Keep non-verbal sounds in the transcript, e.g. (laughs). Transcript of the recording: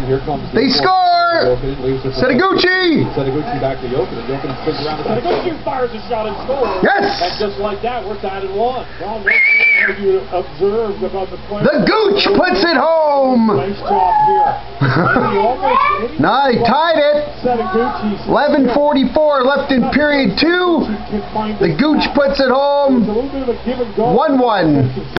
And here comes They score! Setoguchi! Setoguchi back to Jokinen. Jokinen spins around to Setoguchi fires a shot and scores. Yes! And just like that, we're tied at one. Well, what you observed about the play? The Gooch puts it home! Nice job here. (laughs) He almost, Now he tied it. 11.44 left in period two. The Gooch puts it home. 1-1.